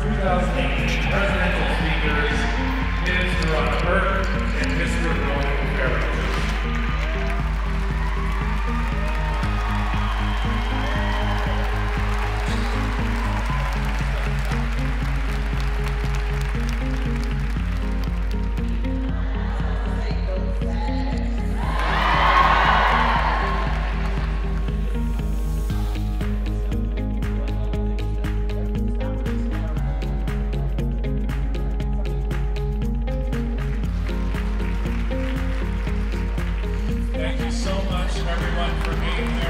2008. Everyone for being here.